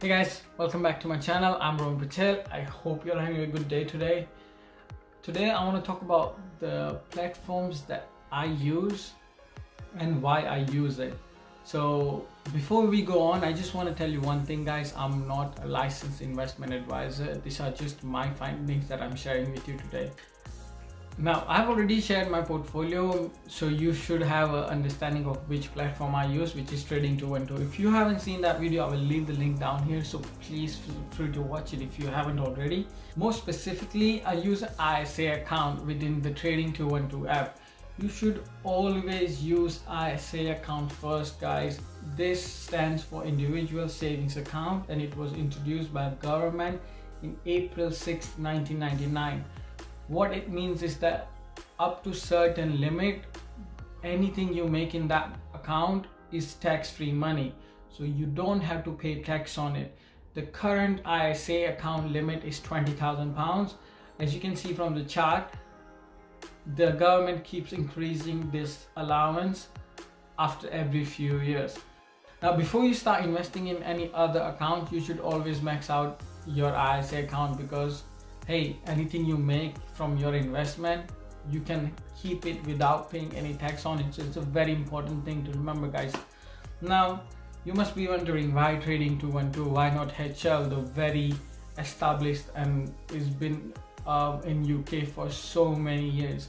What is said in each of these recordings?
Hey guys, welcome back to my channel. I'm Rohan Patel. I hope you're having a good day today. Today I want to talk about the platforms that I use and why I use it. So before we go on, I just want to tell you one thing guys. I'm not a licensed investment advisor. These are just my findings that I'm sharing with you today. Now I've already shared my portfolio so you should have an understanding of which platform I use which is Trading212. If you haven't seen that video I will leave the link down here so please feel free to watch it if you haven't already. More specifically I use an ISA account within the Trading212 app. You should always use ISA account first guys. This stands for individual savings account and it was introduced by the government in April 6, 1999 what it means is that up to certain limit anything you make in that account is tax-free money. So you don't have to pay tax on it. The current ISA account limit is 20,000 pounds. As you can see from the chart the government keeps increasing this allowance after every few years. Now before you start investing in any other account you should always max out your ISA account because hey anything you make from your investment you can keep it without paying any tax on it. So it's a very important thing to remember guys. Now you must be wondering why Trading212 why not HL the very established and it's been uh, in UK for so many years?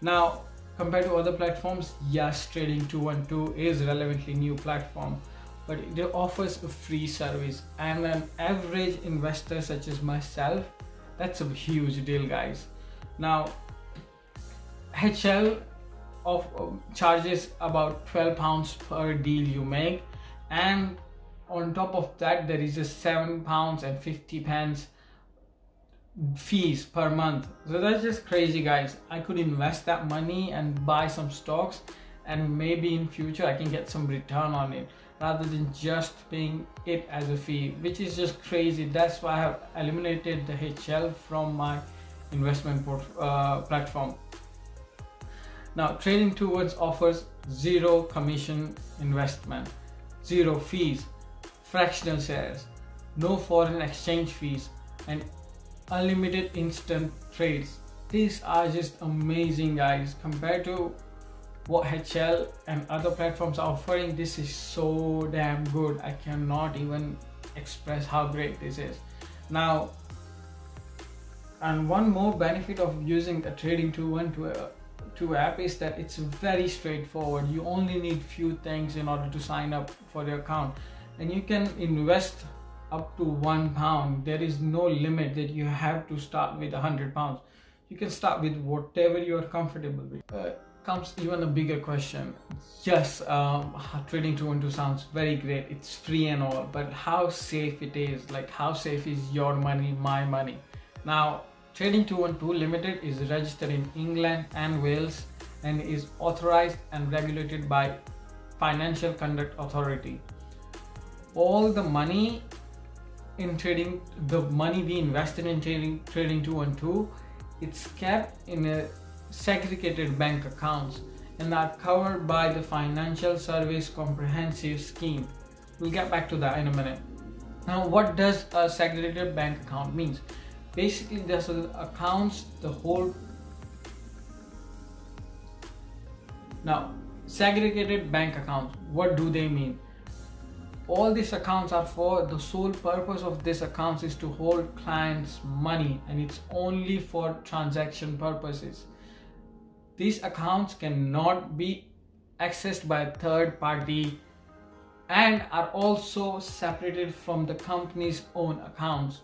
Now compared to other platforms yes Trading212 is relevantly new platform but it offers a free service and an average investor such as myself that's a huge deal guys. Now HL of um, charges about 12 pounds per deal you make. And on top of that there is a 7 pounds and 50 pence fees per month. So that's just crazy guys. I could invest that money and buy some stocks and maybe in future i can get some return on it rather than just paying it as a fee which is just crazy. That's why i have eliminated the hl from my investment uh, platform. Now Trading212 offers zero commission investment zero fees fractional shares no foreign exchange fees and unlimited instant trades. These are just amazing guys compared to what HL and other platforms are offering this is so damn good. I cannot even express how great this is. Now and one more benefit of using the Trading212 to app is that it's very straightforward. You only need few things in order to sign up for the account. And you can invest up to one pound. There is no limit that you have to start with a hundred pounds. You can start with whatever you are comfortable with. Uh, comes even a bigger question. Yes, um, Trading212 sounds very great. It's free and all, but how safe it is? Like how safe is your money, my money? Now, Trading212 Limited is registered in England and Wales and is authorized and regulated by Financial Conduct Authority. All the money in trading, the money we invested in trading, Trading212, it's kept in a segregated bank accounts and are covered by the Financial Service Comprehensive Scheme. We'll get back to that in a minute. Now, what does a segregated bank account means? Basically, this accounts the whole. Now, segregated bank accounts, what do they mean? all these accounts are for the sole purpose of this accounts is to hold clients money and it's only for transaction purposes these accounts cannot be accessed by a third party and are also separated from the company's own accounts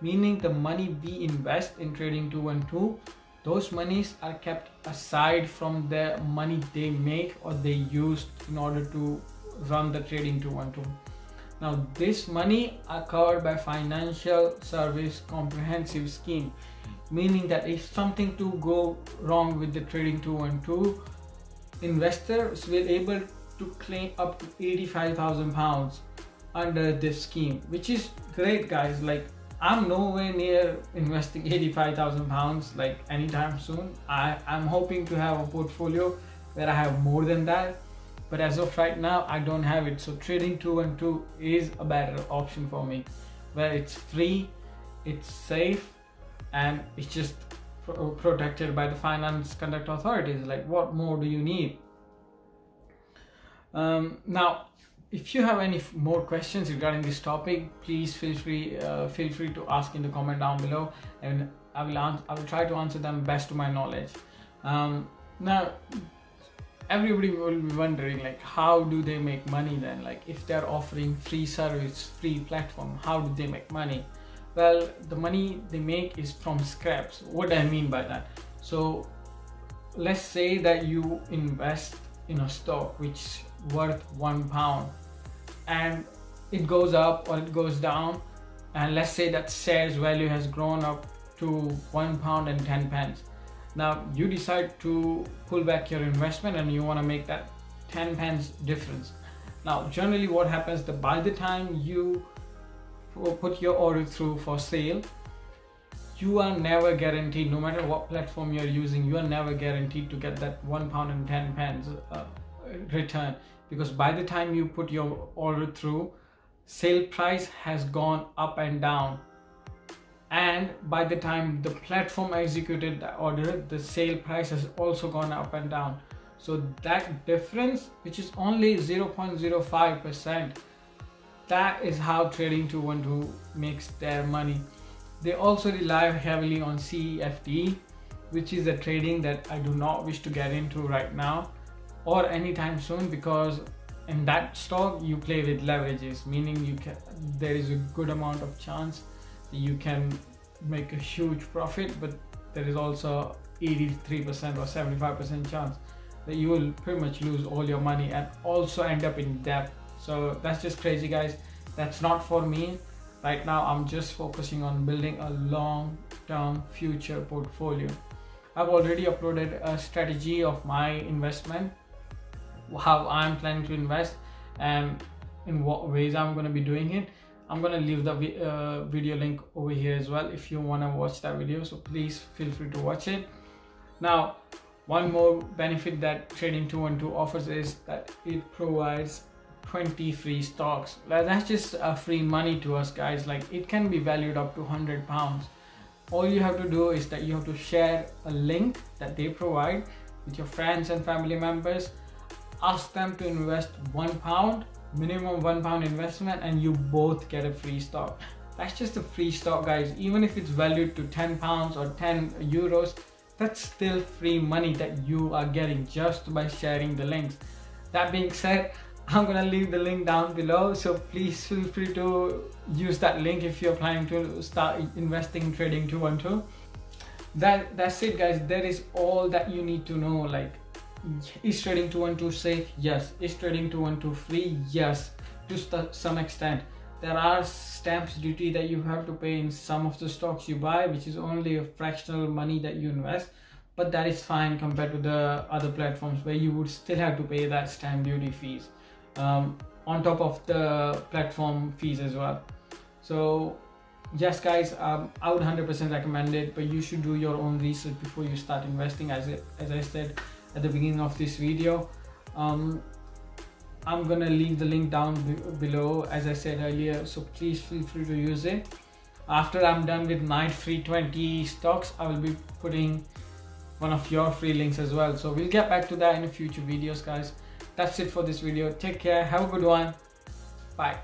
meaning the money we invest in Trading212 those monies are kept aside from the money they make or they use in order to run the Trading212 now this money are covered by financial service comprehensive scheme meaning that if something to go wrong with the Trading212 investors will able to claim up to 85,000 pounds under this scheme which is great guys. Like I'm nowhere near investing 85,000 pounds like anytime soon. I, I'm hoping to have a portfolio where I have more than that but as of right now I don't have it. So trading 212 is a better option for me. Where it's free it's safe and it's just protected by the finance conduct authorities. Like what more do you need? Um, now if you have any more questions regarding this topic please feel free uh, feel free to ask in the comment down below and i will i will try to answer them best to my knowledge. Um, now everybody will be wondering like how do they make money then? Like if they're offering free service free platform how do they make money well the money they make is from scraps. What do i mean by that? So let's say that you invest in a stock which is worth one pound and it goes up or it goes down. And let's say that shares value has grown up to one pound and 10 pence. Now you decide to pull back your investment and you want to make that 10 pence difference. Now generally what happens that by the time you put your order through for sale you are never guaranteed no matter what platform you're using you are never guaranteed to get that one pound and 10 pence uh, return. Because by the time you put your order through sale price has gone up and down. And by the time the platform executed the order the sale price has also gone up and down. So that difference which is only 0.05 percent that is how trading 212 makes their money. They also rely heavily on CFD which is a trading that I do not wish to get into right now or anytime soon because in that stock you play with leverages meaning you can there is a good amount of chance that you can make a huge profit but there is also 83% or 75% chance that you will pretty much lose all your money and also end up in debt so that's just crazy guys that's not for me right now i'm just focusing on building a long term future portfolio i've already uploaded a strategy of my investment how I'm planning to invest and in what ways I'm going to be doing it. I'm going to leave the uh, video link over here as well if you want to watch that video. So please feel free to watch it. Now, one more benefit that Trading 212 offers is that it provides 20 free stocks. like That's just a free money to us guys. Like it can be valued up to 100 pounds. All you have to do is that you have to share a link that they provide with your friends and family members ask them to invest one pound minimum one pound investment and you both get a free stock that's just a free stock guys even if it's valued to 10 pounds or 10 euros that's still free money that you are getting just by sharing the links that being said i'm gonna leave the link down below so please feel free to use that link if you're planning to start investing in trading 212 that that's it guys that is all that you need to know like is trading 212 safe? Yes. Is trading 212 free? Yes. To some extent. There are stamps duty that you have to pay in some of the stocks you buy, which is only a fractional money that you invest. But that is fine compared to the other platforms where you would still have to pay that stamp duty fees um, on top of the platform fees as well. So yes guys um, i would 100% recommend it but you should do your own research before you start investing as it as i said at the beginning of this video. Um, I'm gonna leave the link down below as I said earlier so please feel free to use it. After I'm done with my free 20 stocks I will be putting one of your free links as well. So we'll get back to that in a future videos guys that's it for this video. Take care. Have a good one. Bye